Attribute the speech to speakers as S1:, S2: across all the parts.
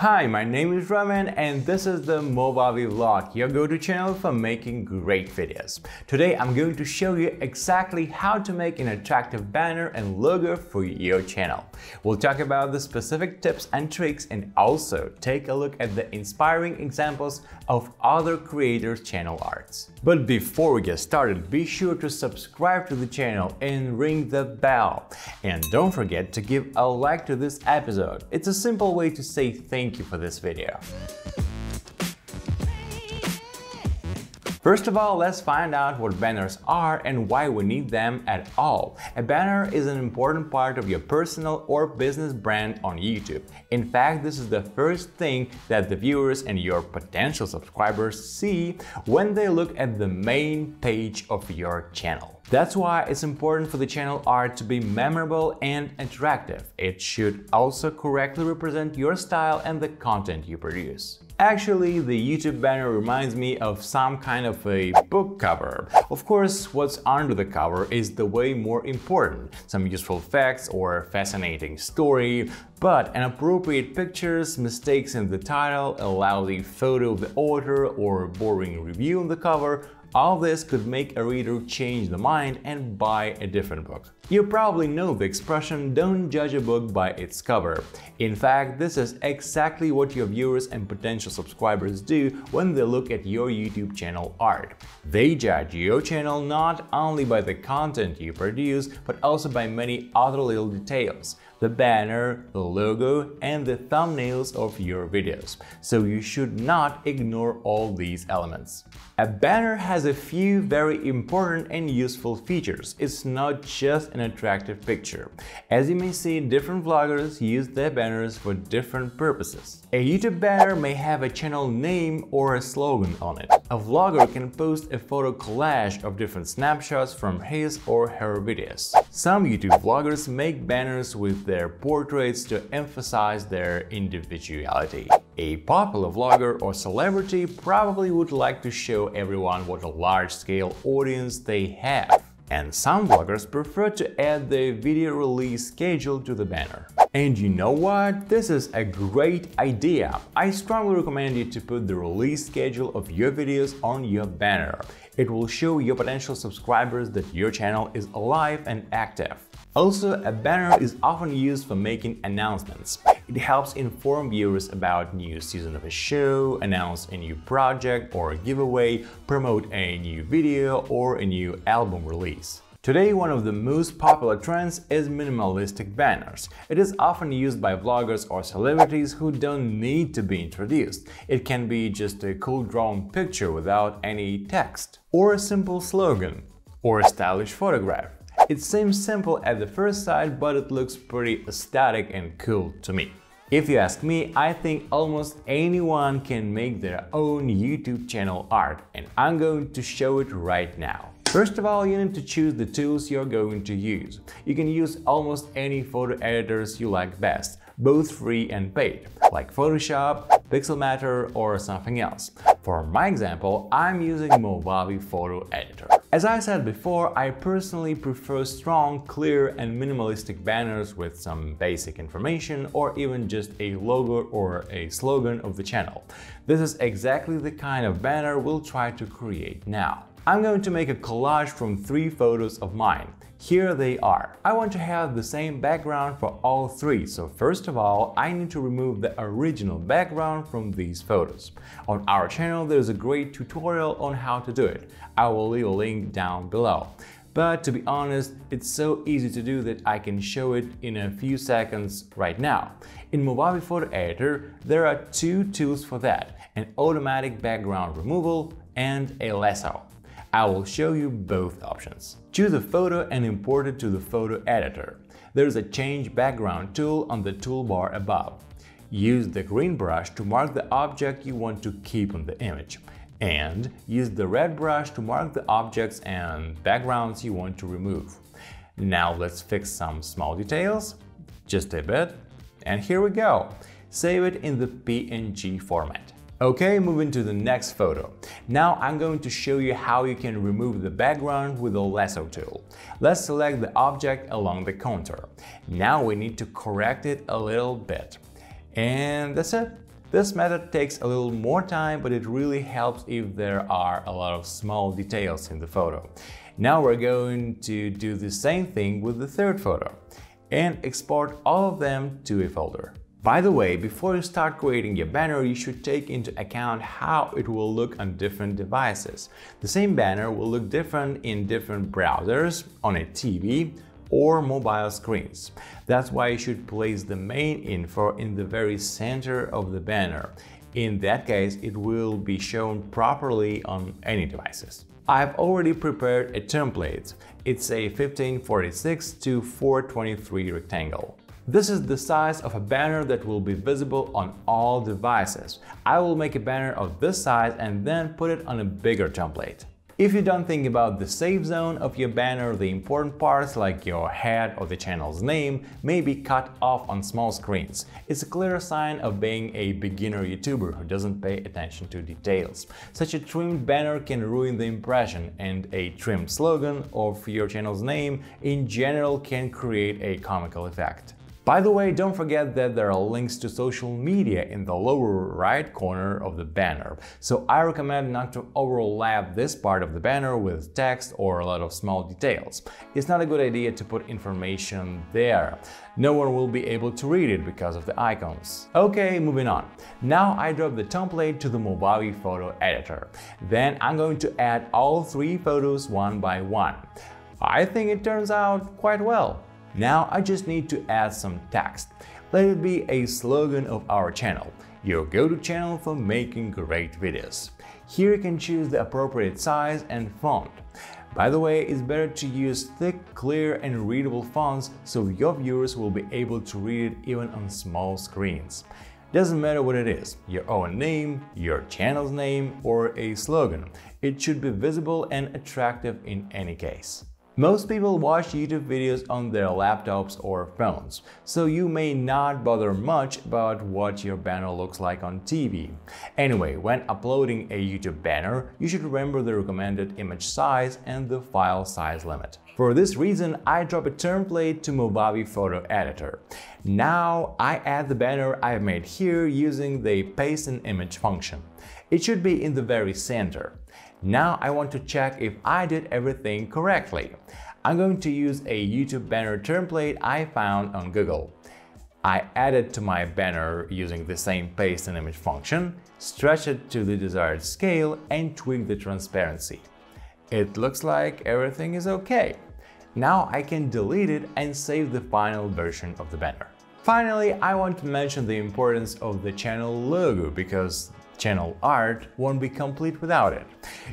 S1: Hi, my name is Roman and this is the Movavi Vlog, your go-to channel for making great videos. Today I'm going to show you exactly how to make an attractive banner and logo for your channel. We'll talk about the specific tips and tricks and also take a look at the inspiring examples of other creators' channel arts. But before we get started, be sure to subscribe to the channel and ring the bell. And don't forget to give a like to this episode. It's a simple way to say thank thank you for this video. First of all, let's find out what banners are and why we need them at all. A banner is an important part of your personal or business brand on YouTube. In fact, this is the first thing that the viewers and your potential subscribers see when they look at the main page of your channel. That's why it's important for the channel art to be memorable and attractive. It should also correctly represent your style and the content you produce. Actually, the YouTube banner reminds me of some kind of a book cover. Of course, what's under the cover is the way more important, some useful facts or fascinating story, but inappropriate pictures, mistakes in the title, a lousy photo of the author or boring review on the cover all this could make a reader change the mind and buy a different book. You probably know the expression don't judge a book by its cover. In fact, this is exactly what your viewers and potential subscribers do when they look at your YouTube channel art. They judge your channel not only by the content you produce, but also by many other little details the banner, the logo, and the thumbnails of your videos, so you should not ignore all these elements. A banner has a few very important and useful features. It's not just an attractive picture. As you may see, different vloggers use their banners for different purposes. A YouTube banner may have a channel name or a slogan on it. A vlogger can post a photo collage of different snapshots from his or her videos. Some YouTube vloggers make banners with their portraits to emphasize their individuality. A popular vlogger or celebrity probably would like to show everyone what a large-scale audience they have. And some vloggers prefer to add their video release schedule to the banner. And you know what? This is a great idea. I strongly recommend you to put the release schedule of your videos on your banner. It will show your potential subscribers that your channel is alive and active. Also, a banner is often used for making announcements. It helps inform viewers about new season of a show, announce a new project or giveaway, promote a new video or a new album release. Today, one of the most popular trends is minimalistic banners. It is often used by vloggers or celebrities who don't need to be introduced. It can be just a cool drawn picture without any text, or a simple slogan, or a stylish photograph. It seems simple at the first sight, but it looks pretty aesthetic and cool to me. If you ask me, I think almost anyone can make their own YouTube channel art, and I'm going to show it right now. First of all, you need to choose the tools you're going to use. You can use almost any photo editors you like best, both free and paid, like Photoshop, Pixelmator or something else. For my example, I'm using Movavi Photo Editor. As I said before, I personally prefer strong, clear and minimalistic banners with some basic information or even just a logo or a slogan of the channel. This is exactly the kind of banner we'll try to create now. I'm going to make a collage from three photos of mine. Here they are. I want to have the same background for all three, so first of all, I need to remove the original background from these photos. On our channel, there's a great tutorial on how to do it. I will leave a link down below. But to be honest, it's so easy to do that I can show it in a few seconds right now. In Movavi Photo Editor, there are two tools for that, an automatic background removal and a lasso. I will show you both options. Choose a photo and import it to the photo editor. There's a change background tool on the toolbar above. Use the green brush to mark the object you want to keep on the image. And use the red brush to mark the objects and backgrounds you want to remove. Now let's fix some small details, just a bit, and here we go. Save it in the PNG format. Okay, moving to the next photo. Now I'm going to show you how you can remove the background with the lasso tool. Let's select the object along the contour. Now we need to correct it a little bit. And that's it. This method takes a little more time, but it really helps if there are a lot of small details in the photo. Now we're going to do the same thing with the third photo and export all of them to a folder. By the way, before you start creating your banner, you should take into account how it will look on different devices. The same banner will look different in different browsers, on a TV, or mobile screens. That's why you should place the main info in the very center of the banner. In that case, it will be shown properly on any devices. I've already prepared a template. It's a 1546 to 423 rectangle. This is the size of a banner that will be visible on all devices. I will make a banner of this size and then put it on a bigger template. If you don't think about the safe zone of your banner, the important parts like your head or the channel's name may be cut off on small screens. It's a clear sign of being a beginner YouTuber who doesn't pay attention to details. Such a trimmed banner can ruin the impression and a trimmed slogan of your channel's name in general can create a comical effect. By the way, don't forget that there are links to social media in the lower right corner of the banner, so I recommend not to overlap this part of the banner with text or a lot of small details. It's not a good idea to put information there. No one will be able to read it because of the icons. Okay, moving on. Now I drop the template to the Movavi photo editor. Then I'm going to add all three photos one by one. I think it turns out quite well. Now I just need to add some text. Let it be a slogan of our channel, your go-to channel for making great videos. Here you can choose the appropriate size and font. By the way, it's better to use thick, clear and readable fonts so your viewers will be able to read it even on small screens. Doesn't matter what it is, your own name, your channel's name or a slogan, it should be visible and attractive in any case. Most people watch YouTube videos on their laptops or phones, so you may not bother much about what your banner looks like on TV. Anyway, when uploading a YouTube banner, you should remember the recommended image size and the file size limit. For this reason, I drop a template to Movavi Photo Editor. Now I add the banner I've made here using the paste an image function. It should be in the very center. Now I want to check if I did everything correctly. I'm going to use a YouTube banner template I found on Google. I add it to my banner using the same paste an image function, stretch it to the desired scale and tweak the transparency. It looks like everything is okay. Now I can delete it and save the final version of the banner. Finally, I want to mention the importance of the channel logo because channel art won't be complete without it.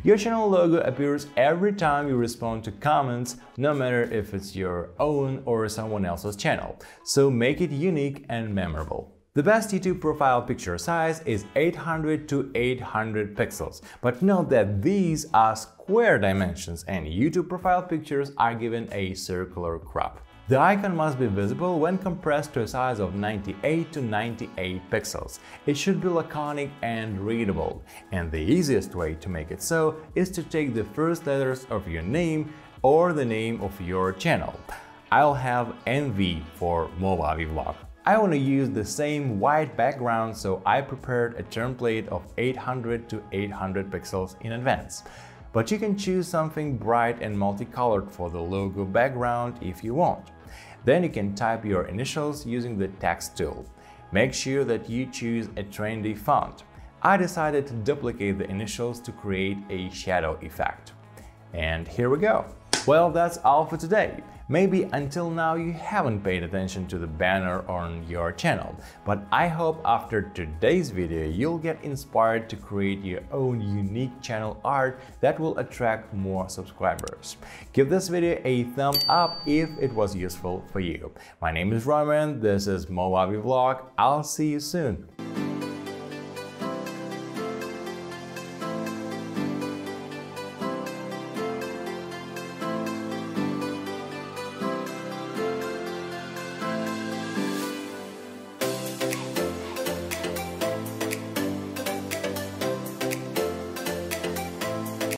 S1: Your channel logo appears every time you respond to comments, no matter if it's your own or someone else's channel, so make it unique and memorable. The best YouTube profile picture size is 800 to 800 pixels, but note that these are square dimensions and YouTube profile pictures are given a circular crop. The icon must be visible when compressed to a size of 98 to 98 pixels. It should be laconic and readable, and the easiest way to make it so is to take the first letters of your name or the name of your channel. I'll have MV for Movavi Vlog. I want to use the same white background so I prepared a template of 800 to 800 pixels in advance but you can choose something bright and multicolored for the logo background if you want. Then you can type your initials using the text tool. Make sure that you choose a trendy font. I decided to duplicate the initials to create a shadow effect. And here we go. Well, that's all for today. Maybe until now you haven't paid attention to the banner on your channel, but I hope after today's video you'll get inspired to create your own unique channel art that will attract more subscribers. Give this video a thumb up if it was useful for you. My name is Roman, this is Movavi Vlog, I'll see you soon.